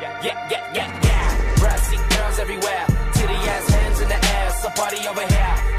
yeah, yeah, yeah, yeah, yeah. Brassy girls everywhere, titty ass hands in the air, so party over here.